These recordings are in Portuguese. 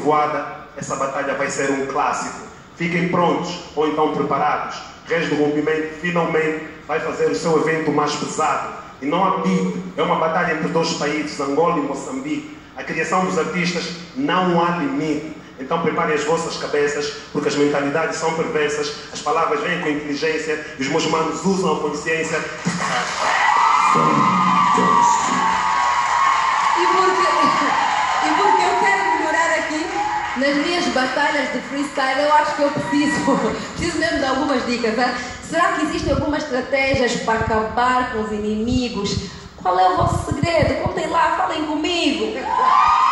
povoada, essa batalha vai ser um clássico. Fiquem prontos ou então preparados. Reis do Rompimento finalmente vai fazer o seu evento mais pesado. E não há bico, é uma batalha entre dois países, Angola e Moçambique. A criação dos artistas não há limite. Então preparem as vossas cabeças, porque as mentalidades são perversas, as palavras vêm com inteligência e os meus manos usam a consciência. Batalhas de freestyle, eu acho que eu preciso, preciso mesmo de algumas dicas. Né? Será que existem algumas estratégias para acabar com os inimigos? Qual é o vosso segredo? Contem lá, falem comigo.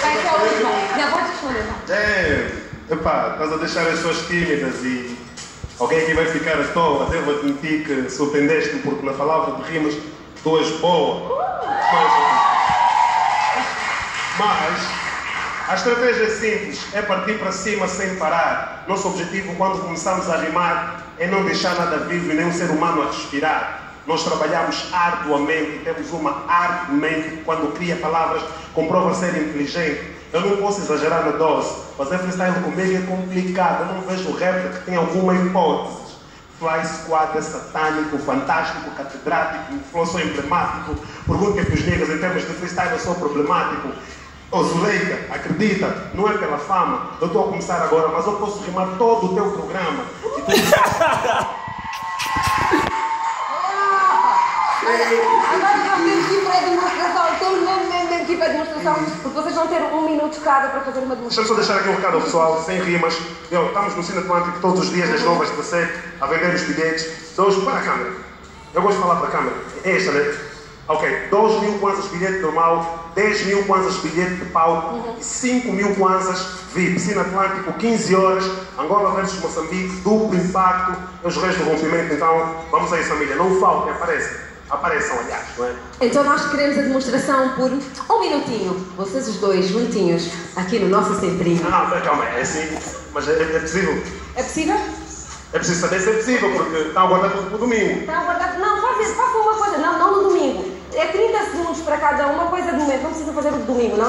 Vai, é. Já vou te responder. É, epá, estás a deixar as pessoas tímidas e alguém aqui vai ficar à toa. Devo admitir que surpreendeste-me porque na palavra de rimas tu és boa. Mas, mas a estratégia é simples, é partir para cima sem parar. Nosso objetivo quando começamos a rimar é não deixar nada vivo e nem um ser humano a respirar. Nós trabalhamos arduamente temos uma arte mente quando cria palavras comprova ser inteligente. Eu não posso exagerar na dose. Fazer freestyle comigo é complicado. Eu não vejo rapper que tem alguma hipótese. Fly Squad é satânico, fantástico, catedrático, sou emblemático. Pergunta que os negros em termos de freestyle eu sou problemático. Ô Zuleika, acredita, não é pela fama, eu estou a começar agora, mas eu posso rimar todo o teu programa. Agora nós temos que ir para a demonstração. Estamos mesmo, mesmo, ir para a demonstração, porque vocês vão ter um minuto cada para fazer uma demonstração. Deixa-me só deixar aqui um recado ao pessoal, sem rimas. Eu, estamos no Cine Atlântico todos os dias, das 9 às 17, a vender os bilhetes. Dois para a câmera. Eu gosto de falar para a câmera. É esta, né? Ok, 2 mil kwanzas bilhete normal, 10 mil kwanzas bilhete de palco e 5 mil kwanzas VIP. Cine Atlântico, 15 horas, Angola versus Moçambique, duplo impacto, os reis do rompimento. Então, vamos aí, família. Não faltem, aparecem. Apareçam, aliás, não é? Então nós queremos a demonstração por um minutinho. Vocês os dois juntinhos, aqui no nosso centrinho. Não, não, calma, é assim. Mas é, é possível. É possível? É preciso saber se é possível, porque está a guardar tudo para o domingo. Está guardado. Não, façam faça uma coisa. Não, não no domingo. É 30 segundos para cada uma coisa de momento. Não precisa fazer o domingo, não?